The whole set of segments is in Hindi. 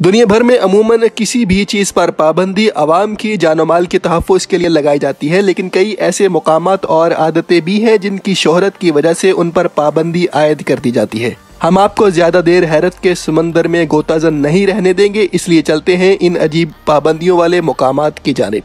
दुनिया भर में अमूमन किसी भी चीज़ पर पाबंदी आवाम की जानो माल के तहफ़ के लिए लगाई जाती है, लेकिन कई ऐसे मकाम और आदतें भी हैं जिनकी शोहरत की वजह से उन पर पाबंदी आयद कर दी जाती है। हम आपको ज़्यादा देर हैरत के समंदर में गोताजन नहीं रहने देंगे, इसलिए चलते हैं इन अजीब पाबंदियों वाले मकाम की जानब।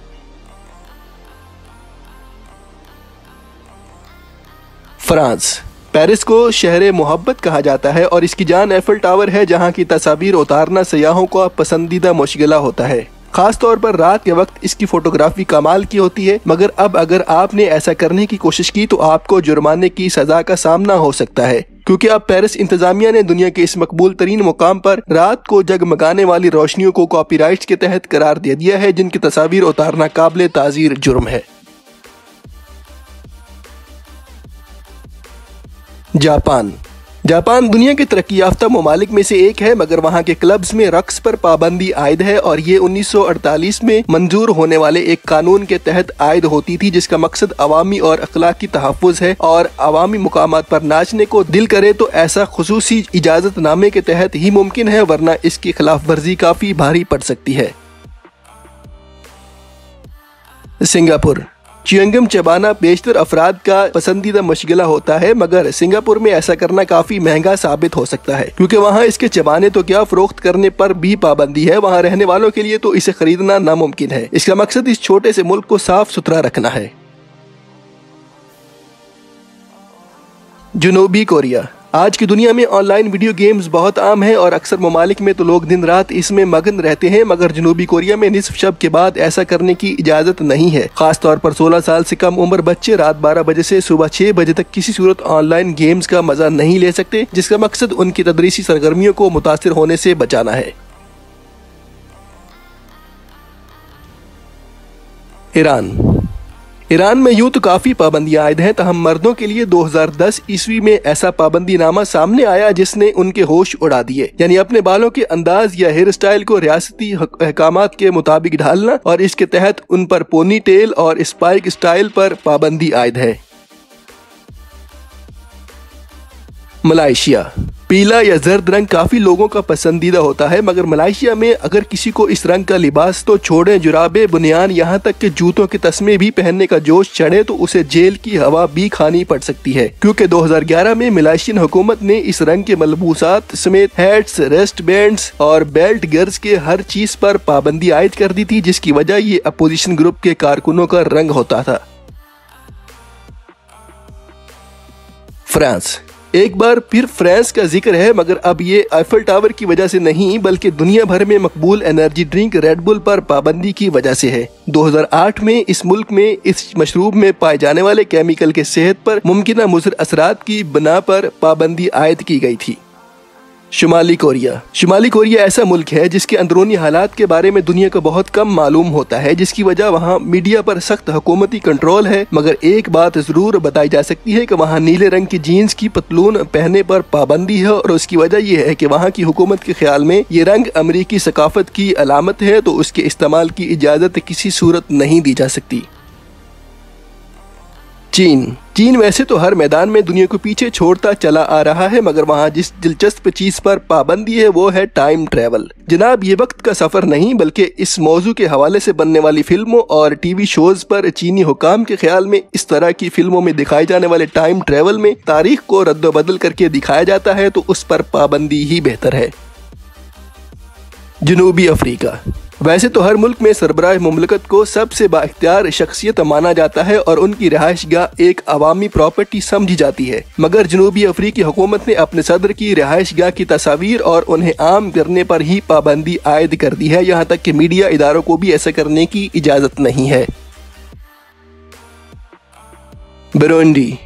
फ्रांस पेरिस को शहर मोहब्बत कहा जाता है और इसकी जान एफल टावर है, जहाँ की तस्वीर उतारना सयाहों का पसंदीदा मुश्किला होता है। खास तौर पर रात के वक्त इसकी फोटोग्राफी कमाल की होती है, मगर अब अगर आपने ऐसा करने की कोशिश की तो आपको जुर्माने की सजा का सामना हो सकता है। क्योंकि अब पेरिस इंतजामिया ने दुनिया के इस मकबूल तरीन मुकाम पर रात को जगमगाने वाली रोशनियों को कॉपीराइट के तहत करार दे दिया है, जिनकी तस्वीर उतारना काबिल ताजीर जुर्म है। जापान। जापान दुनिया के तरक्की याफ्ता ममालिक में से एक है, मगर वहाँ के क्लब्स में रक्स पर पाबंदी आयद है और ये 1948 में मंजूर होने वाले एक कानून के तहत आयद होती थी, जिसका मकसद अवामी और अखलाक की तहफ़ है और अवामी मुकाम पर नाचने को दिल करे तो ऐसा खसूसी इजाज़त नामे के तहत ही मुमकिन है, वरना इसकी खिलाफ वर्जी काफ़ी भारी पड़ सकती है। सिंगापुर। च्युइंगम चबाना बेशतर अफराद का पसंदीदा मशगला होता है, मगर सिंगापुर में ऐसा करना काफ़ी महँगा साबित हो सकता है। क्योंकि वहाँ इसके चबाने तो क्या फरोख्त करने पर भी पाबंदी है, वहाँ रहने वालों के लिए तो इसे खरीदना नामुमकिन है। इसका मकसद इस छोटे से मुल्क को साफ़ सुथरा रखना है। जनूबी कोरिया आज की दुनिया में ऑनलाइन वीडियो गेम्स बहुत आम है और अक्सर ममालिक में तो लोग दिन रात इसमें मगन रहते हैं, मगर जनूबी कोरिया में निसफ शब के बाद ऐसा करने की इजाज़त नहीं है। खास तौर पर 16 साल से कम उम्र बच्चे रात 12 बजे से सुबह 6 बजे तक किसी सूरत ऑनलाइन गेम्स का मज़ा नहीं ले सकते, जिसका मकसद उनकी तदरीसी सरगर्मियों को मुतासर होने से बचाना है। ईरान ईरान में यूँ तो काफ़ी पाबंदियाँ आयद हैं तहम मर्दों के लिए 2010 ईस्वी में ऐसा पाबंदी नामा सामने आया जिसने उनके होश उड़ा दिए। यानी अपने बालों के अंदाज या हेयर स्टाइल को रियासती अहकाम के मुताबिक ढालना और इसके तहत उन पर पोनी टेल और स्पाइक स्टाइल पर पाबंदी आयद है मलाइशिया। पीला या जर्द रंग काफ़ी लोगों का पसंदीदा होता है, मगर मलाइशिया में अगर किसी को इस रंग का लिबास तो छोड़े जुराबे, बुनियान, यहाँ तक के जूतों के तस्मे भी पहनने का जोश चढ़े तो उसे जेल की हवा भी खानी पड़ सकती है। क्योंकि 2011 में मलाइशियन हुकूमत ने इस रंग के मलबूसात समेत हेड्स, रेस्ट बैंड और बेल्ट गर्ल्स के हर चीज़ पर पाबंदी आयद कर दी थी, जिसकी वजह ये अपोजिशन ग्रुप के कारकुनों का रंग होता था। फ्रांस एक बार फिर फ्रांस का ज़िक्र है, मगर अब ये आइफल टावर की वजह से नहीं, बल्कि दुनिया भर में मकबूल एनर्जी ड्रिंक रेडबुल पर पाबंदी की वजह से है। 2008 में इस मुल्क में इस मशरूब में पाए जाने वाले केमिकल के सेहत पर मुमकिन मुजर असरात की बना पर पाबंदी आयद की गई थी। शुमाली कोरिया। शुमाली कोरिया ऐसा मुल्क है जिसके अंदरूनी हालात के बारे में दुनिया को बहुत कम मालूम होता है, जिसकी वजह वहाँ मीडिया पर सख्त हुकूमती कंट्रोल है, मगर एक बात ज़रूर बताई जा सकती है कि वहाँ नीले रंग की जीन्स की पतलून पहनने पर पाबंदी है, और उसकी वजह यह है कि वहाँ की हुकूमत के ख्याल में ये रंग अमरीकी सकाफत की अलामत है तो उसके इस्तेमाल की इजाज़त किसी सूरत नहीं दी जा सकती। चीन। चीन वैसे तो हर मैदान में दुनिया को पीछे छोड़ता चला आ रहा है, मगर वहाँ जिस दिलचस्प चीज़ पर पाबंदी है, वो है टाइम ट्रेवल जनाब, ये वक्त का सफ़र नहीं, बल्कि इस मौजू के हवाले से बनने वाली फ़िल्मों और टीवी शोज़ पर चीनी हुकाम के ख्याल में इस तरह की फ़िल्मों में दिखाए जाने वाले टाइम ट्रेवल में तारीख को रद्दबदल करके दिखाया जाता है तो उस पर पाबंदी ही बेहतर है। जनूबी अफ्रीका वैसे तो हर मुल्क में सरबराह ममलकत को सबसे बाख्तियार शख्सियत माना जाता है और उनकी रहायश गाह एक अवामी प्रॉपर्टी समझी जाती है। मगर जनूबी अफ्रीकी हुकूमत ने अपने सदर की रहायश गाह की तस्वीर और उन्हें आम करने पर ही पाबंदी आयद कर दी है। यहाँ तक कि मीडिया इदारों को भी ऐसा करने की इजाज़त नहीं है। बरोंडी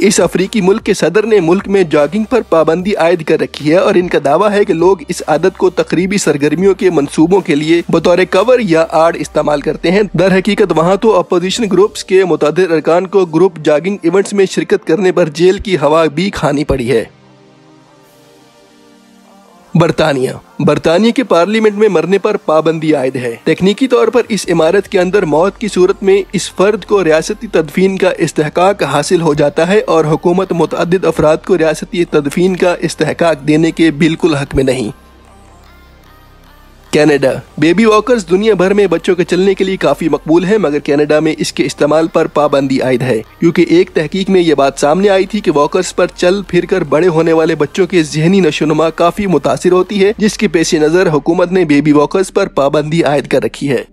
इस अफ्रीकी मुल्क के सदर ने मुल्क में जॉगिंग पर पाबंदी आयद कर रखी है और इनका दावा है कि लोग इस आदत को तकरीबी सरगर्मियों के मंसूबों के लिए बतौर कवर या आड़ इस्तेमाल करते हैं। दर हकीकत, वहाँ तो अपोजिशन ग्रुप्स के मुतद अरकान को ग्रुप जॉगिंग इवेंट्स में शिरकत करने पर जेल की हवा भी खानी पड़ी है। बरतानिया। बरतानिया के पार्लियामेंट में मरने पर पाबंदी आयद है। तकनीकी तौर पर इस इमारत के अंदर मौत की सूरत में इस फर्द को रियासती तदफीन का इस्तेकाक हासिल हो जाता है और हुकूमत मुतद अफराद को रियासती तदफीन का इस्तेकाक देने के बिल्कुल हक में नहीं। कनाडा। बेबी वॉकर्स दुनिया भर में बच्चों के चलने के लिए काफ़ी मकबूल है, मगर कनाडा में इसके इस्तेमाल पर पाबंदी आयद है। क्योंकि एक तहकीक में ये बात सामने आई थी कि वॉकर्स पर चल फिर कर बड़े होने वाले बच्चों के जहनी नशोनुमा काफ़ी मुतासर होती है, जिसके पेश नज़र हुकूमत ने बेबी वॉकर्स पर पाबंदी आयद कर रखी है।